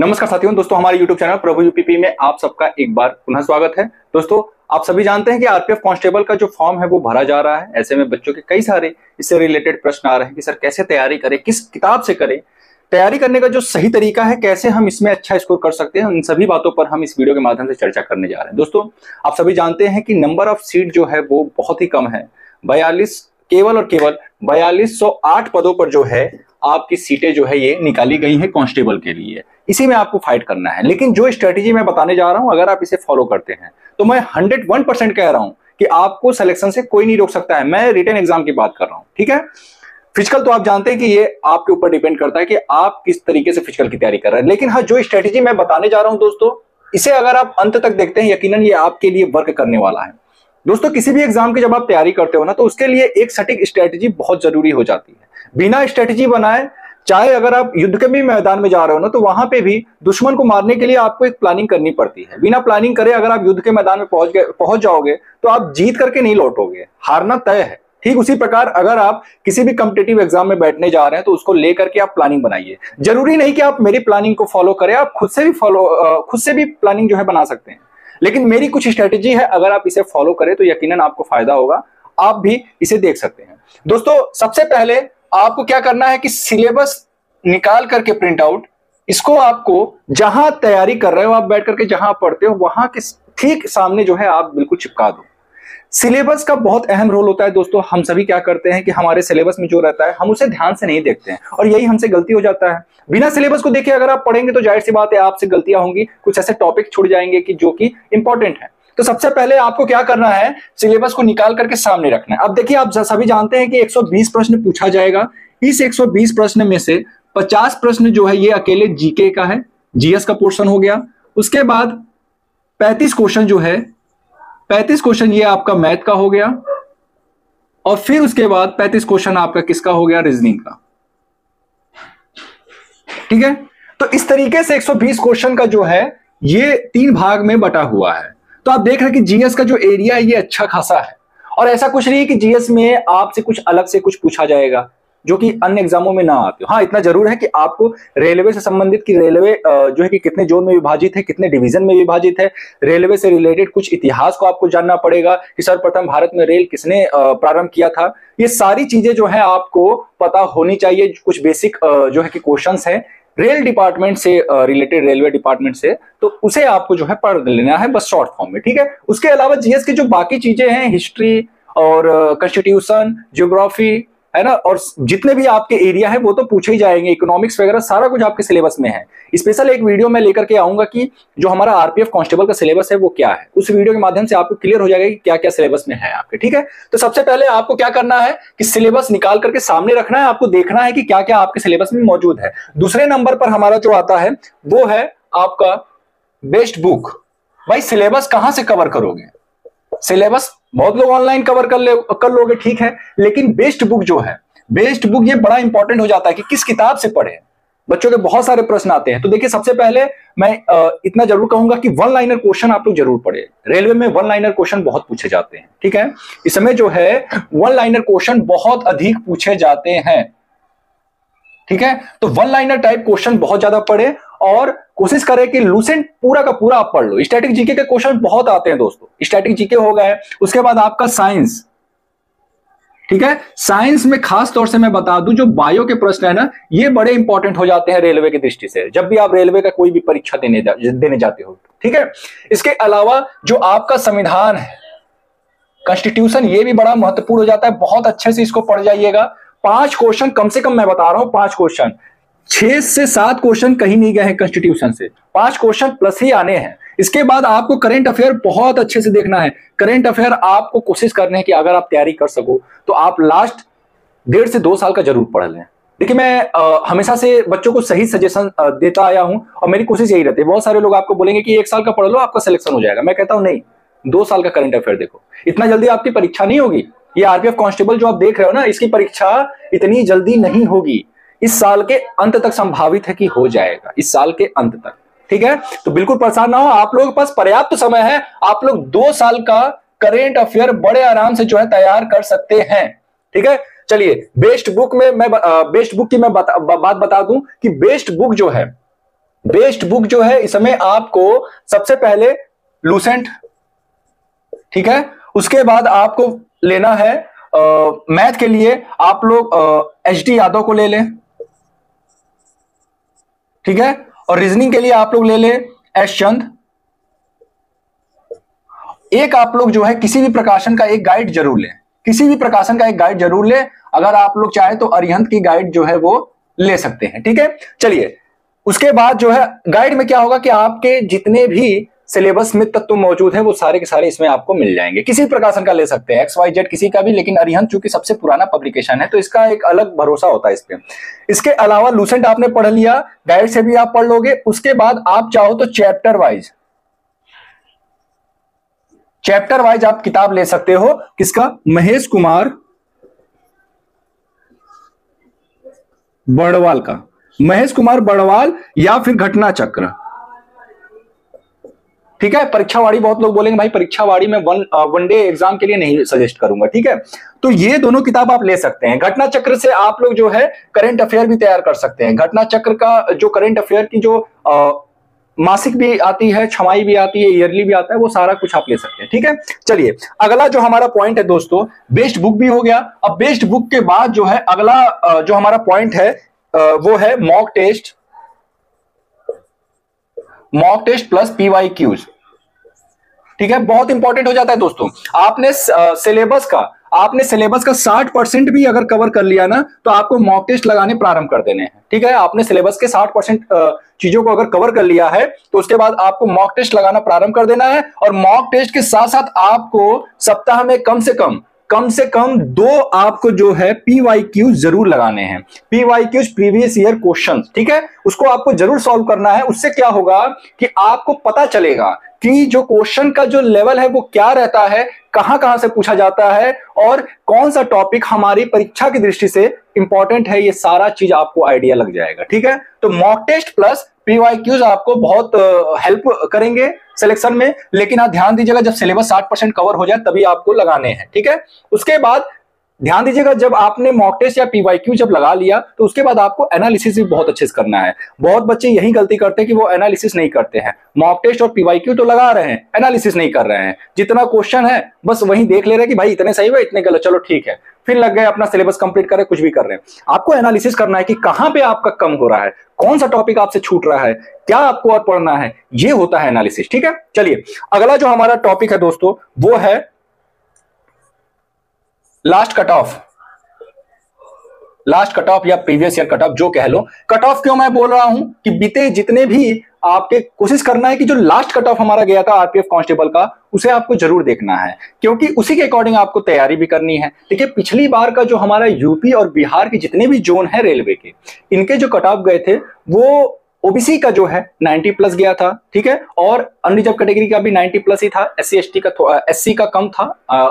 नमस्कार साथियों, दोस्तों, हमारे YouTube चैनल प्रभु यूपीपी में आप सबका एक बार पुनः स्वागत है। दोस्तों, आप सभी जानते हैं कि आरपीएफ कांस्टेबल का जो फॉर्म है वो भरा जा रहा है। ऐसे में बच्चों के कई सारे इससे रिलेटेड प्रश्न आ रहे हैं कि, सर, कैसे तैयारी करें? किस किताब से करें? तैयारी करने का जो सही तरीका है, कैसे हम इसमें अच्छा स्कोर कर सकते हैं, उन सभी बातों पर हम इस वीडियो के माध्यम से चर्चा करने जा रहे हैं। दोस्तों, आप सभी जानते हैं कि नंबर ऑफ़ सीट जो है वो बहुत ही कम है। बयालीस, केवल और केवल बयालीस पदों पर जो है आपकी सीटें जो है ये निकाली गई है कांस्टेबल के लिए। इसी में आपको फाइट करना है। लेकिन जो स्ट्रेटेजी मैं बताने जा रहा हूँ, अगर आप इसे फॉलो करते हैं तो मैं हंड्रेड वन परसेंट कह रहा हूँ कि आपको सिलेक्शन से कोई नहीं रोक सकता है। मैं रिटर्न एग्ज़ाम की बात कर रहा हूँ, ठीक है? फ़िज़िकल तो आप जानते हैं कि ये आपके ऊपर डिपेंड करता है कि आप किस तरीके से फ़िज़िकल की तैयारी कर रहे हैं। लेकिन हाँ जो स्ट्रेटेजी मैं बताने जा रहा हूँ दोस्तों, इसे अगर आप अंत तक देखते हैं, यकीनन ये आपके लिए वर्क करने वाला है। दोस्तों, किसी भी एग्ज़ाम की जब आप तैयारी करते हो ना तो उसके लिए एक सटीक स्ट्रेटेजी बहुत ज़रूरी हो जाती है। बिना स्ट्रेटेजी बनाए, चाहे अगर आप युद्ध के भी मैदान में जा रहे हो ना तो वहाँ पे भी दुश्मन को मारने के लिए आपको एक प्लानिंग करनी पड़ती है। बिना प्लानिंग करे अगर आप युद्ध के मैदान में पहुँच गए, पहुँच जाओगे तो आप जीत करके नहीं लौटोगे। हारना तय है। ठीक उसी प्रकार अगर आप किसी भी कम्पिटेटिव एग्ज़ाम में बैठने जा रहे हैं तो उसको लेकर के आप प्लानिंग बनाइए। ज़रूरी नहीं कि आप मेरी प्लानिंग को फॉलो करें, आप खुद से भी फॉलो खुद से भी प्लानिंग जो है बना सकते हैं। लेकिन मेरी कुछ स्ट्रेटेजी है, अगर आप इसे फॉलो करें तो यकीनन आपको फ़ायदा होगा। आप भी इसे देख सकते हैं। दोस्तों, सबसे पहले आपको क्या करना है कि सिलेबस निकाल करके प्रिंट आउट इसको आपको जहाँ तैयारी कर रहे हो, आप बैठ करके जहाँ पढ़ते हो, वहाँ के ठीक सामने जो है आप बिल्कुल चिपका दो। सिलेबस का बहुत अहम रोल होता है दोस्तों। हम सभी क्या करते हैं कि हमारे सिलेबस में जो रहता है, हम उसे ध्यान से नहीं देखते हैं और यही हमसे गलती हो जाता है। बिना सिलेबस को देखे अगर आप पढ़ेंगे तो ज़ाहिर सी बात है आपसे गलतियाँ होंगी, कुछ ऐसे टॉपिक छुट जाएँगे कि जो कि इंपॉर्टेंट है। तो सबसे पहले आपको क्या करना है? सिलेबस को निकाल करके सामने रखना है। अब देखिए, आप सभी जानते हैं कि 120 प्रश्न पूछा जाएगा। इस 120 प्रश्न में से 50 प्रश्न जो है, ये अकेले जीके का है, जीएस का पोर्शन हो गया। उसके बाद 35 क्वेश्चन जो है 35 क्वेश्चन ये आपका मैथ का हो गया। और फिर उसके बाद 35 क्वेश्चन आपका किसका हो गया? रीजनिंग का। ठीक है? तो इस तरीके से 120 क्वेश्चन का जो है, ये तीन भाग में बटा हुआ है। तो आप देख रहे हैं कि जीएस का जो एरिया है, ये अच्छा खासा है। और ऐसा कुछ नहीं है कि जीएस में आपसे कुछ अलग से कुछ पूछा जाएगा, जो कि अन्य एग्जामों में ना आते हो। हाँ इतना ज़रूर है कि आपको रेलवे से संबंधित की रेलवे जो है कि कितने जोन में विभाजित है, कितने डिवीज़न में विभाजित है, रेलवे से रिलेटेड कुछ इतिहास को आपको जानना पड़ेगा कि सर्वप्रथम भारत में रेल किसने प्रारंभ किया था। ये सारी चीज़ें जो है, आपको पता होनी चाहिए, कुछ बेसिक जो है कि क्वेश्चन है। रेल डिपार्टमेंट से रिलेटेड रेलवे डिपार्टमेंट से तो उसे आपको जो है पढ़ लेना है बस शॉर्ट फॉर्म में, ठीक है? उसके अलावा जीएस की जो बाकी चीज़ें हैं हिस्ट्री और कंस्टिट्यूशन ज्योग्राफी है ना? और जितने भी आपके एरिया है, वो तो पूछे ही जाएँगे। इकोनॉमिक्स वगैरह सारा कुछ आपके सिलेबस में है। स्पेशल एक वीडियो में लेकर के आऊँगा कि जो हमारा आरपीएफ कांस्टेबल का सिलेबस है, वो क्या है। उस वीडियो के माध्यम से आपको क्लियर हो जाएगा कि क्या क्या सिलेबस में है आपके, ठीक है? तो सबसे पहले आपको क्या करना है कि सिलेबस निकाल करके सामने रखना है, आपको देखना है कि क्या क्या आपके सिलेबस में मौजूद है। दूसरे नंबर पर हमारा जो आता है, वो है आपका बेस्ट बुक भाई सिलेबस कहाँ से कवर करोगे? सिलेबस बहुत लोग ऑनलाइन कवर कर ले, कर लोगे, ठीक है, लेकिन बेस्ट बुक जो है बेस्ट बुक ये बड़ा इंपॉर्टेंट हो जाता है कि किस किताब से पढ़े। बच्चों के बहुत सारे प्रश्न आते हैं। तो देखिए, सबसे पहले मैं इतना ज़रूर कहूँगा कि वन लाइनर क्वेश्चन आप लोग ज़रूर पढ़े। रेलवे में वन लाइनर क्वेश्चन बहुत पूछे जाते हैं, ठीक है? इस समय जो है वन लाइनर क्वेश्चन बहुत अधिक पूछे जाते हैं, ठीक है? तो वन लाइनर टाइप क्वेश्चन बहुत ज़्यादा पढ़े। और कोशिश करें कि लूसेंट पूरा का पूरा आप पढ़ लो। स्टैटिक जीके के क्वेश्चन बहुत आते हैं दोस्तों। स्टैटिक जीके हो गए उसके बाद आपका साइंस ठीक है? साइंस में खास तौर से मैं बता दूँ जो बायो के प्रश्न है ना ये बड़े इंपॉर्टेंट हो जाते हैं रेलवे की दृष्टि से। जब भी आप रेलवे का कोई भी परीक्षा देने जा, देने जाते हो ठीक है? इसके अलावा जो आपका संविधान है कॉन्स्टिट्यूशन ये भी बड़ा महत्वपूर्ण हो जाता है। बहुत अच्छे से इसको पढ़ जाइएगा। पाँच क्वेश्चन कम से कम मैं बता रहा हूँ पाँच क्वेश्चन छह से सात क्वेश्चन कहीं नहीं गए हैं कॉन्स्टिट्यूशन से। पाँच क्वेश्चन प्लस ही आने हैं। इसके बाद आपको करंट अफेयर बहुत अच्छे से देखना है। करंट अफेयर आपको कोशिश करने की अगर आप तैयारी कर सको तो आप लास्ट डेढ़ से दो साल का ज़रूर पढ़ लें। देखिए मैं आ, हमेशा से बच्चों को सही सजेशन देता आया हूँ और मेरी कोशिश यही रहती है। बहुत सारे लोग आपको बोलेंगे कि एक साल का पढ़ लो आपका सिलेक्शन हो जाएगा। मैं कहता हूँ नहीं दो साल का करंट अफेयर देखो। इतना जल्दी आपकी परीक्षा नहीं होगी? ये आरपीएफ कांस्टेबल जो आप देख रहे हो ना इसकी परीक्षा इतनी जल्दी नहीं होगी। इस साल के अंत तक संभावित है कि हो जाएगा इस साल के अंत तक। ठीक है? तो बिल्कुल परेशान ना हो आप लोगों के पास पर्याप्त तो समय है आप लोग दो साल का करेंट अफेयर बड़े आराम से जो है तैयार कर सकते हैं। ठीक है? चलिए बेस्ट बुक में मैं बेस्ट बुक की मैं बता, बात बता दूँ कि बेस्ट बुक जो है बेस्ट बुक जो है इसमें आपको सबसे पहले लूसेंट ठीक है? उसके बाद आपको लेना है मैथ के लिए आप लोग एच डी यादव को ले लें। ठीक है? और रीजनिंग के लिए आप लोग ले लें एस चंद। एक आप लोग जो है किसी भी प्रकाशन का एक गाइड ज़रूर लें। किसी भी प्रकाशन का एक गाइड ज़रूर लें। अगर आप लोग चाहे तो अरिहंत की गाइड जो है वो ले सकते हैं, ठीक है? चलिए, उसके बाद जो है गाइड में क्या होगा कि आपके जितने भी सिलेबस में तत्व मौजूद है, वो सारे के सारे इसमें आपको मिल जाएँगे। किसी प्रकाशन का ले सकते हैं एक्स वाई जेड किसी का भी, लेकिन अरिहंत चूँकि सबसे पुराना पब्लिकेशन है तो इसका एक अलग भरोसा होता है इस पर इसके अलावा लूसेंट आपने पढ़ लिया गाइड से भी आप पढ़ लोगे, उसके बाद आप चाहो तो चैप्टर वाइज चैप्टर वाइज आप किताब ले सकते हो, किसका? महेश कुमार बड़वाल का। महेश कुमार बड़वाल या फिर घटना चक्र ठीक है? परीक्षावाड़ी बहुत लोग बोलेंगे भाई परीक्षावाड़ी में वन वनडे एग्ज़ाम के लिए नहीं सजेस्ट करूँगा। ठीक है? तो ये दोनों किताब आप ले सकते हैं। घटना चक्र से आप लोग जो है करंट अफेयर भी तैयार कर सकते हैं। घटना चक्र का जो करंट अफेयर की जो आ, मासिक भी आती है छमाई भी आती है ईयरली भी आता है वो सारा कुछ आप ले सकते हैं। ठीक है? चलिए अगला जो हमारा पॉइंट है दोस्तों बेस्ट बुक भी हो गया। अब बेस्ट बुक के बाद जो है अगला जो हमारा पॉइंट है वो है mock test mock test plus PY Qs ठीक है? बहुत इंपॉर्टेंट हो जाता है दोस्तों। आपने सिलेबस का, आपने सिलेबस का 60 परसेंट भी अगर कवर कर लिया ना तो आपको मॉक टेस्ट लगाने प्रारंभ कर देने हैं। ठीक है? आपने सिलेबस के 60 परसेंट चीज़ों को अगर कवर कर लिया है तो उसके बाद आपको मॉक टेस्ट लगाना प्रारंभ कर देना है और मॉक टेस्ट के साथ साथ आपको सप्ताह में कम से कम कम से कम दो आपको जो है पीवाई क्यू ज़रूर लगाने हैं। PY Qs previous year question ठीक है? उसको आपको ज़रूर सॉल्व करना है। उससे क्या होगा कि आपको पता चलेगा कि जो क्वेश्चन का जो लेवल है वो क्या रहता है कहाँ कहाँ से पूछा जाता है और कौन सा टॉपिक हमारी परीक्षा की दृष्टि से इंपॉर्टेंट है, ये सारा चीज़ आपको आइडिया लग जाएगा, ठीक है? तो mock test plus PY Qs आपको बहुत हेल्प करेंगे। सिलेक्शन में। लेकिन आप ध्यान दीजिएगा, जब सिलेबस 60 परसेंट कवर हो जाए, तभी आपको लगाने हैं, ठीक है? उसके बाद ध्यान दीजिएगा, जब आपने मॉक टेस्ट या पीवाईक्यू जब लगा लिया तो उसके बाद आपको एनालिसिस भी बहुत अच्छे से करना है। बहुत बच्चे यही गलती करते हैं कि वो एनालिसिस नहीं करते हैं। मॉक टेस्ट और पीवाईक्यू तो लगा रहे हैं एनालिसिस नहीं कर रहे हैं। जितना क्वेश्चन है, बस वही देख ले रहे हैं कि भाई इतने सही हुए, इतने गलत, चलो ठीक है। फिर लग गए अपना सिलेबस कंप्लीट करे, कुछ भी कर रहे हैं। आपको एनालिसिस करना है कि कहाँ पे आपका कम हो रहा है। कौन सा टॉपिक आपसे छूट रहा है? क्या आपको और पढ़ना है? ये होता है एनालिसिस ठीक है? चलिए, अगला जो हमारा टॉपिक है दोस्तों, वो है last cut off last cut off या प्रीवियस ईयर कट ऑफ़ जो कह लो। कट ऑफ़ क्यों मैं बोल रहा हूँ? कि बीते जितने भी आपके कोशिश करना है कि जो लास्ट कट ऑफ़ हमारा गया था आरपीएफ कांस्टेबल का, उसे आपको ज़रूर देखना है। क्योंकि उसी के अकॉर्डिंग आपको तैयारी भी करनी है। देखिए, पिछली बार का जो हमारा यूपी और बिहार के जितने भी जोन है रेलवे के, इनके जो कट ऑफ़ गए थे, वो ओबीसी का जो है 90 प्लस गया था, ठीक है? और अनरिजर्व कैटेगरी का भी 90 प्लस ही था एस सी का एस सी का कम था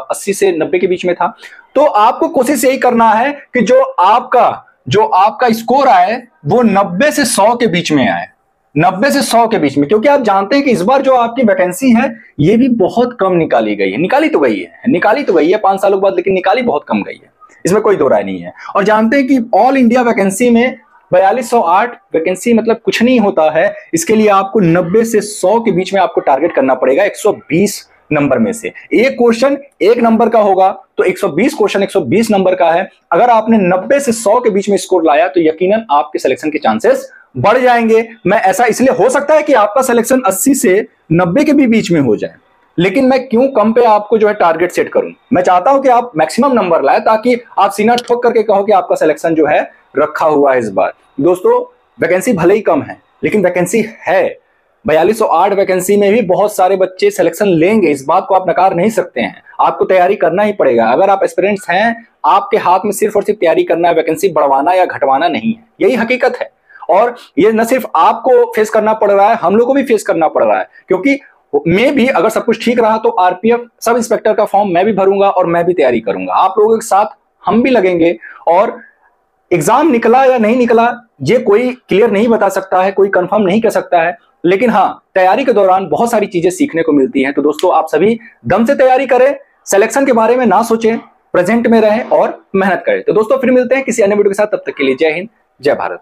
अस्सी से नब्बे के बीच में था। तो आपको कोशिश यही करना है कि जो आपका जो आपका स्कोर आए वो नब्बे से सौ के बीच में आए। नब्बे से सौ के बीच में, क्योंकि आप जानते हैं कि इस बार जो आपकी वैकेंसी है, ये भी बहुत कम निकाली गई है। निकाली तो गई है, निकाली तो गई है पाँच सालों के बाद, लेकिन निकाली बहुत कम गई है। इसमें कोई दो राय नहीं है। और जानते हैं कि ऑल इंडिया वैकेंसी में बयालीस सौ आठ वैकेंसी मतलब कुछ नहीं होता है। इसके लिए आपको नब्बे से सौ के बीच में आपको टारगेट करना पड़ेगा एक सौ बीस नंबर में से। एक क्वेश्चन एक नंबर का होगा तो 120 क्वेश्चन 120 नंबर का है। अगर आपने 90 से 100 के बीच में स्कोर लाया तो यकीनन आपके सिलेक्शन के चांसेस बढ़ जाएँगे। मैं ऐसा इसलिए हो सकता है कि आपका सिलेक्शन 80 से 90 के भी बीच में हो जाए। लेकिन मैं क्यों कम पे आपको जो है टारगेट सेट करूँ? मैं चाहता हूँ कि आप मैक्सिमम नंबर लाए, ताकि आप सीना ठोक करके कहो कि आपका सिलेक्शन जो है रखा हुआ है इस बार। दोस्तों वैकेंसी भले ही कम है, लेकिन वैकेंसी है। बयालीस सौ आठ वैकेंसी में भी बहुत सारे बच्चे सिलेक्शन लेंगे, इस बात को आप नकार नहीं सकते हैं। आपको तैयारी करना ही पड़ेगा। अगर आप एक्सपीरियंस हैं, आपके हाथ में सिर्फ़ और सिर्फ़ तैयारी करना है वैकेंसी बढ़वाना या घटवाना नहीं है। यही हकीकत है। और ये न सिर्फ़ आपको फेस करना पड़ रहा है, हम लोग को भी फेस करना पड़ रहा है। क्योंकि मैं भी अगर सब कुछ ठीक रहा तो आरपीएफ, सब इंस्पेक्टर का फॉर्म मैं भी भरूँगा और मैं भी तैयारी करूँगा। आप लोगों के साथ हम भी लगेंगे और एग्ज़ाम निकला या नहीं निकला, ये कोई क्लियर नहीं बता सकता है, कोई कंफर्म नहीं कर सकता है। लेकिन हाँ तैयारी के दौरान बहुत सारी चीज़ें सीखने को मिलती हैं। तो दोस्तों, आप सभी दम से तैयारी करें सिलेक्शन के बारे में ना सोचें प्रेजेंट में रहें और मेहनत करें। तो दोस्तों, फिर मिलते हैं किसी अन्य वीडियो के साथ। तब तक के लिए जय हिंद, जय भारत।